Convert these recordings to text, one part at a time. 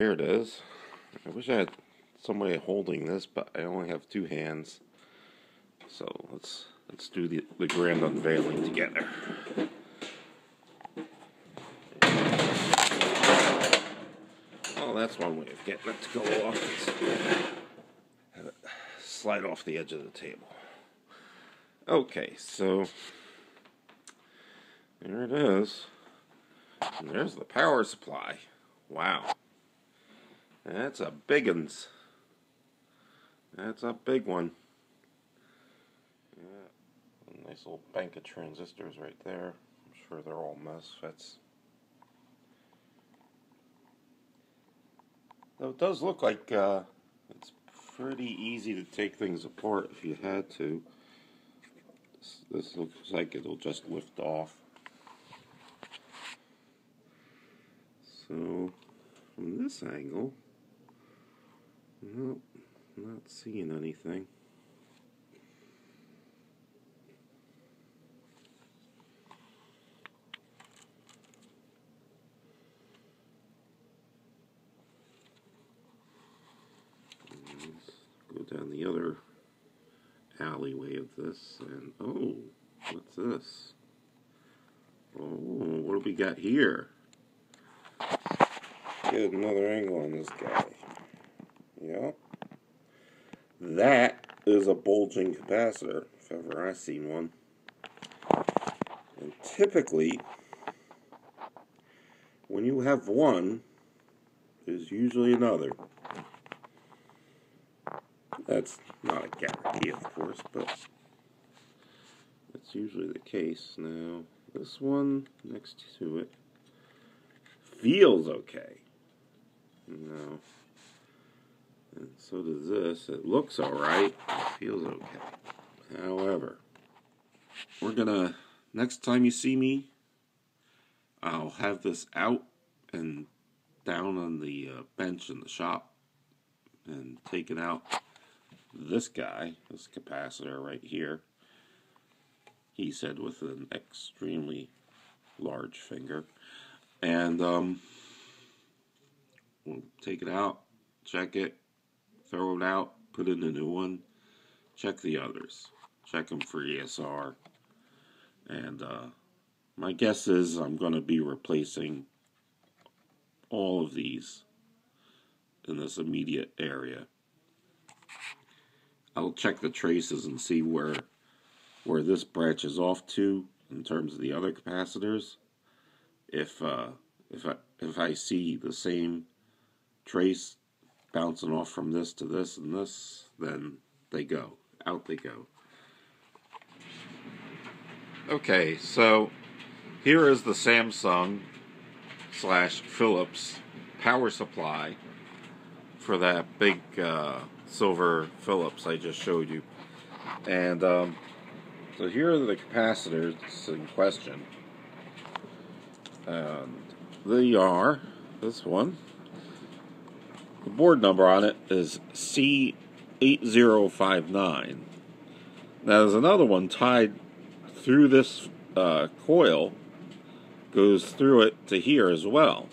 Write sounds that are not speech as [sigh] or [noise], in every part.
Here it is. I wish I had somebody holding this, but I only have two hands. So let's let's do the, the grand unveiling together. Oh, that's one way of getting it to go off. Have it slide off the edge of the table. Okay, so there it is. And there's the power supply. Wow. That's a big uns. That's a big one. Yeah, nice little bank of transistors right there. I'm sure they're all MOSFETs. Though it does look like uh, it's pretty easy to take things apart if you had to. This, this looks like it'll just lift off. So, from this angle, Nope, not seeing anything. Let's go down the other alleyway of this and oh, what's this? Oh, what do we got here? Get another angle on this guy. Yeah. That is a bulging capacitor, if ever I've seen one. And typically, when you have one, there's usually another. That's not a guarantee, of course, but that's usually the case. Now, this one next to it feels okay. No. And so does this. It looks alright. Feels okay. However, we're gonna, next time you see me, I'll have this out and down on the uh, bench in the shop and taking out this guy, this capacitor right here. He said with an extremely large finger. And um, we'll take it out, check it, throw it out, put in a new one, check the others, check them for ESR, and uh, my guess is I'm going to be replacing all of these in this immediate area. I'll check the traces and see where where this branches off to in terms of the other capacitors. If uh, if I if I see the same trace bouncing off from this to this and this, then they go. Out they go. Okay, so here is the Samsung slash Philips power supply for that big uh, silver Philips I just showed you. And um, so here are the capacitors in question. And they are this one the board number on it is C8059. Now there's another one tied through this uh, coil, goes through it to here as well.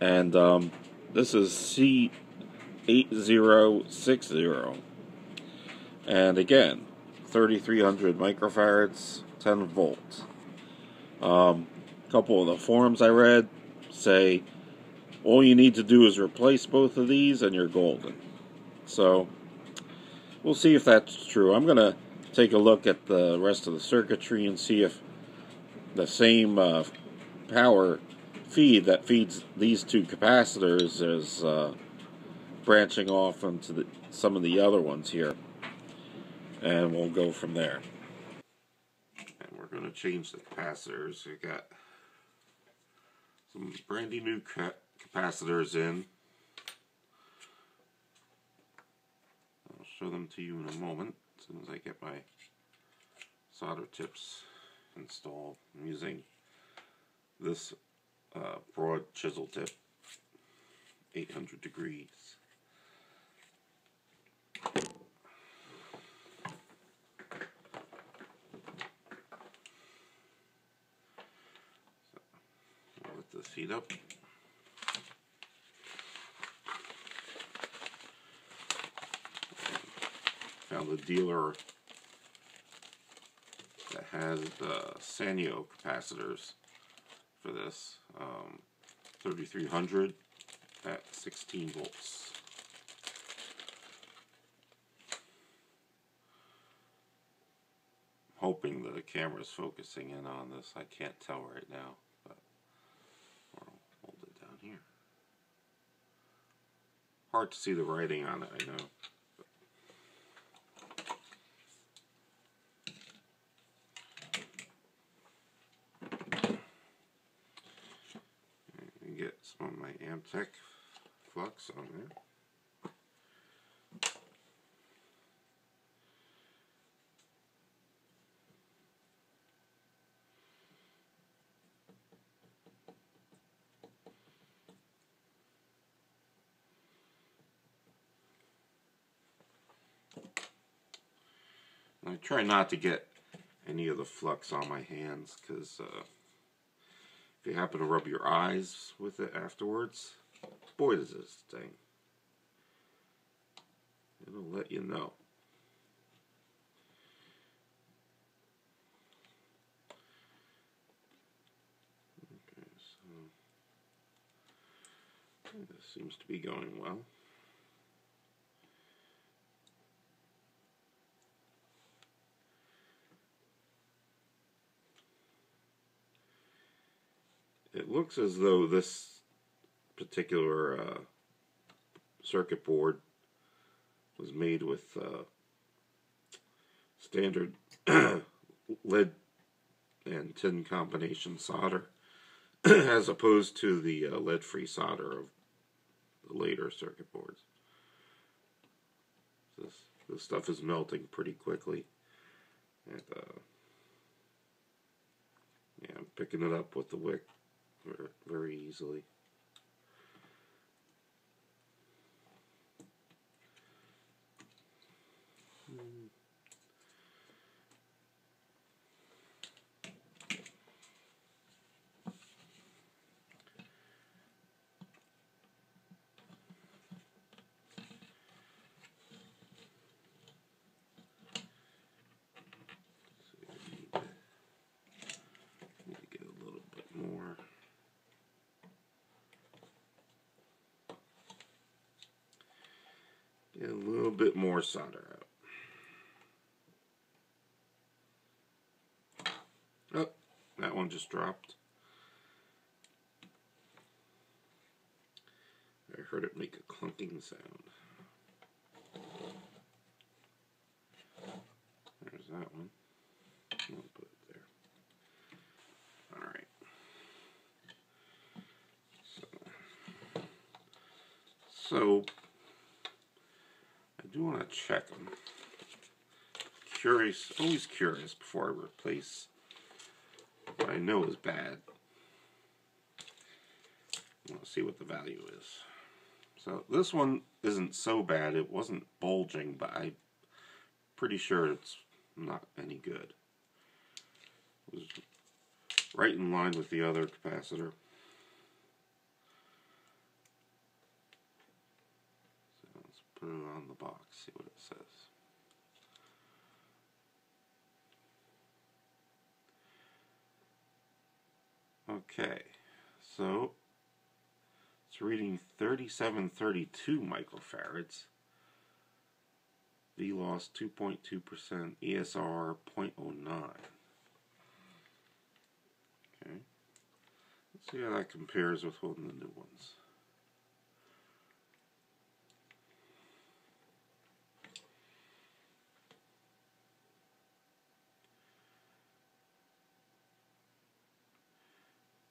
And um, this is C8060. And again, 3300 microfarads, 10 volts. Um, a couple of the forums I read say all you need to do is replace both of these and you're golden. So we'll see if that's true. I'm going to take a look at the rest of the circuitry and see if the same uh, power feed that feeds these two capacitors is uh, branching off into the, some of the other ones here. And we'll go from there. And we're going to change the capacitors. We got some brandy new cut capacitors in. I'll show them to you in a moment as soon as I get my solder tips installed. I'm using this uh, broad chisel tip, 800 degrees. Heat up. A dealer that has the Sanyo capacitors for this. Um, 3300 at 16 volts. hoping the camera is focusing in on this. I can't tell right now, but I'll hold it down here. Hard to see the writing on it, I know. Of my Amtech flux on there. I try not to get any of the flux on my hands because uh, if you happen to rub your eyes with it afterwards, boy does this sting. It'll let you know. Okay, so this seems to be going well. it looks as though this particular uh, circuit board was made with uh, standard [clears throat] lead and tin combination solder [clears throat] as opposed to the uh, lead-free solder of the later circuit boards. This, this stuff is melting pretty quickly. And, uh, yeah, I'm picking it up with the wick very easily. Get a little bit more solder out. Oh, that one just dropped. I heard it make a clunking sound. There's that one. I'll put it there. Alright. So, so want to check them. Curious, always curious before I replace what I know is bad. I want to see what the value is. So this one isn't so bad. It wasn't bulging, but I'm pretty sure it's not any good. It was right in line with the other capacitor. Put it on the box, see what it says. Okay, so it's reading 3732 microfarads. V loss 2.2%, ESR 0.09. Okay, let's see how that compares with one of the new ones.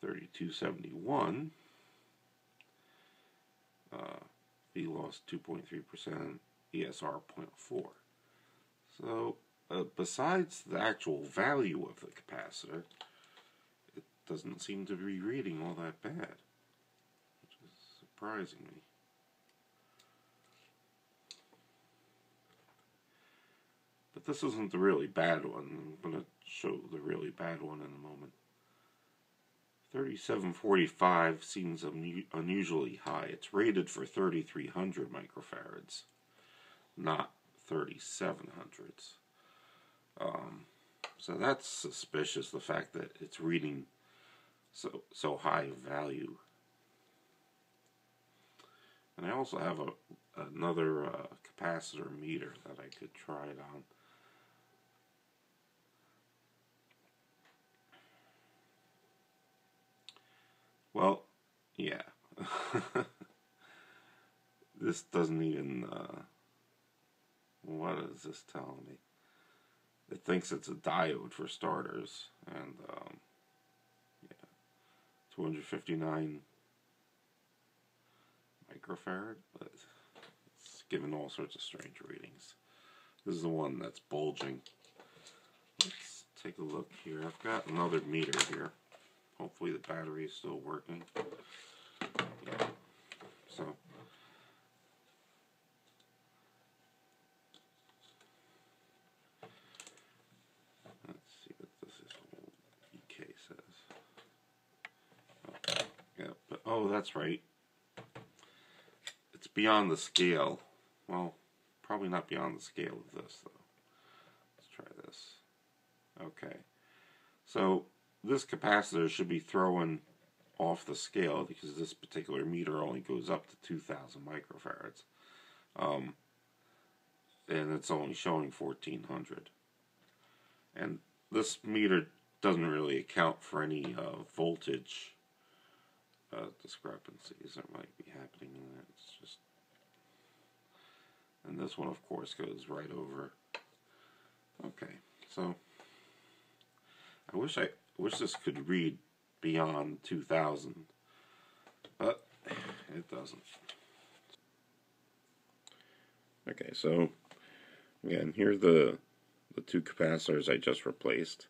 3271. Uh, V loss 2.3%, ESR 0.4. So, uh, besides the actual value of the capacitor, it doesn't seem to be reading all that bad, which is surprising me. But this isn't the really bad one. I'm going to show the really bad one in a moment. 3745 seems unusually high. It's rated for 3300 microfarads, not 3700s. Um, so that's suspicious, the fact that it's reading so, so high value. And I also have a another uh, capacitor meter that I could try it on. Well, yeah. [laughs] this doesn't even, uh, what is this telling me? It thinks it's a diode for starters, and, um, yeah, 259 microfarad, but it's given all sorts of strange readings. This is the one that's bulging. Let's take a look here. I've got another meter here. Hopefully the battery is still working. Yeah. So. Let's see what this is EK says. Oh, yeah, but, oh, that's right. It's beyond the scale. Well, probably not beyond the scale of this, though. Let's try this. Okay. So, this capacitor should be throwing off the scale because this particular meter only goes up to 2000 microfarads. Um, and it's only showing 1400 and this meter doesn't really account for any uh, voltage uh, discrepancies that might be happening in it. It's just and this one of course goes right over. Okay so I wish I wish this could read beyond 2000, but it doesn't. Okay, so again, here's the the two capacitors I just replaced.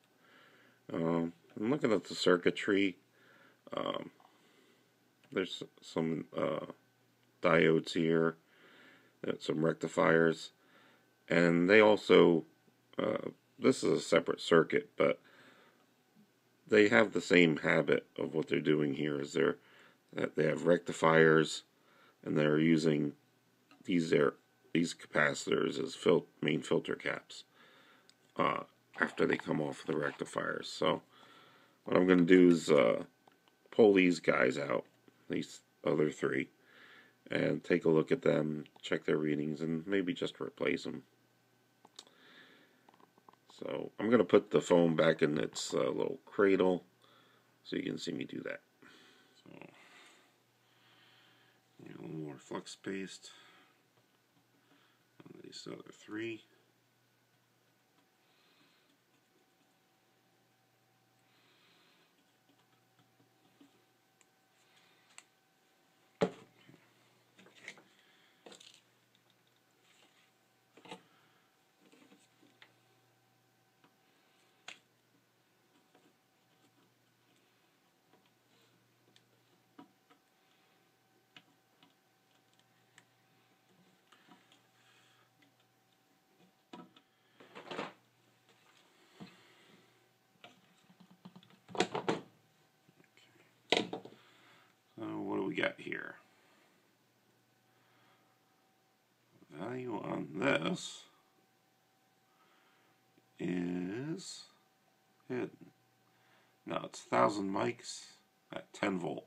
Um, I'm looking at the circuitry. Um, there's some uh, diodes here, uh, some rectifiers, and they also, uh, this is a separate circuit, but they have the same habit of what they're doing here is they're that they have rectifiers and they're using these are these capacitors as fil main filter caps uh, after they come off the rectifiers. So what I'm going to do is uh, pull these guys out these other three and take a look at them check their readings and maybe just replace them so I'm going to put the foam back in its uh, little cradle so you can see me do that. So a little more flux paste on these other three. We got here? Value on this is hidden. Now it's 1000 mics at 10 volt.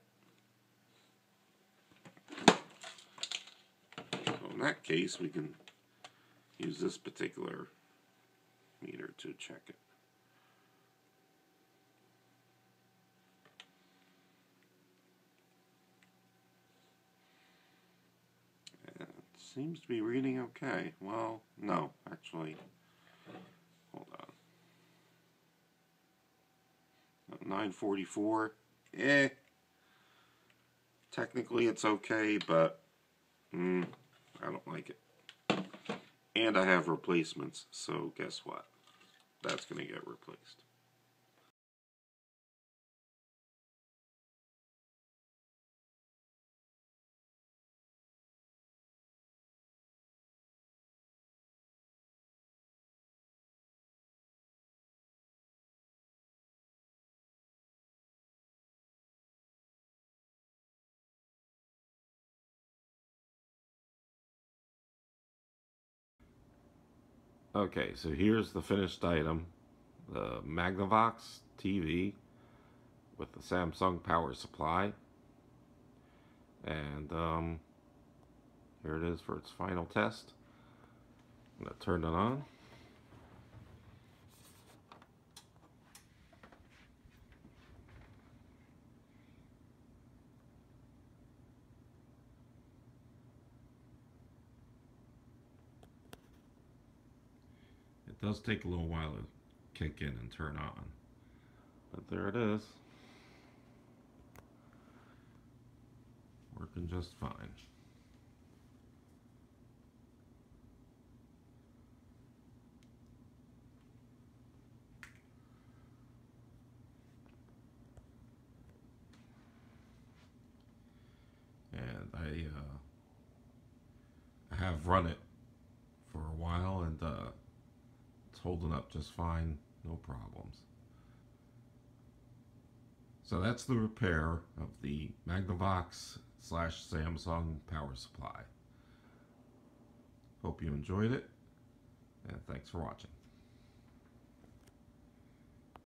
So in that case we can use this particular meter to check it. Seems to be reading okay. Well, no, actually, hold on. 944, eh. Technically it's okay, but mm, I don't like it. And I have replacements, so guess what? That's going to get replaced. Okay, so here's the finished item. The Magnavox TV with the Samsung power supply. And um, here it is for its final test. I'm going to turn it on. Does take a little while to kick in and turn on. But there it is. Working just fine. And I, uh, I have run it for a while and uh, it's holding up just fine, no problems. So that's the repair of the Magnavox slash Samsung power supply. Hope you enjoyed it, and thanks for watching.